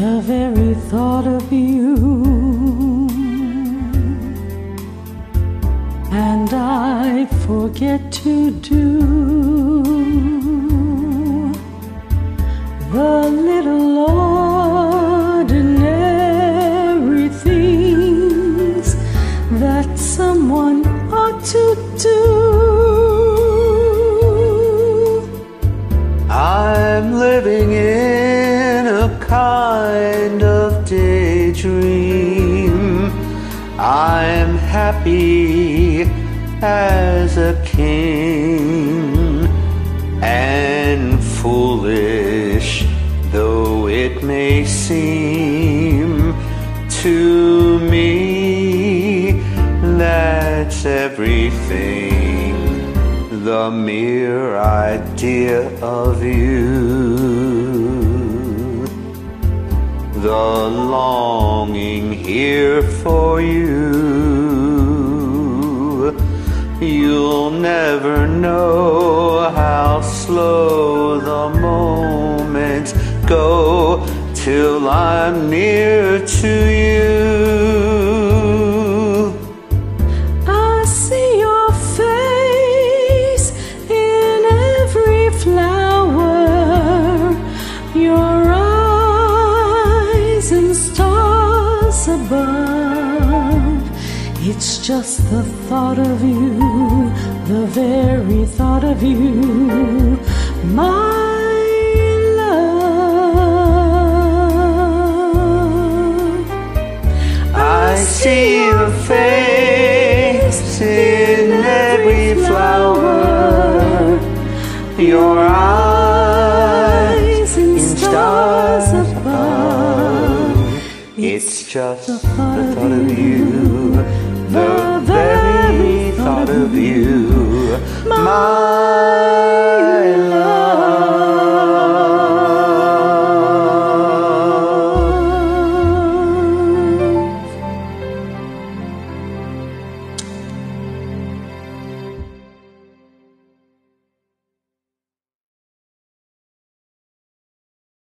the very thought of you. And I forget to do the little ordinary things that someone ought to do. I'm living in kind of daydream. I'm happy as a king and foolish though it may seem to me that's everything the mere idea of you, the longing here for you. You'll never know how slow the moments go till I'm near to you. Above. It's just the thought of you, the very thought of you, my love. I see your face in every flower, your eyes It's just the thought of you, the very thought of you, my.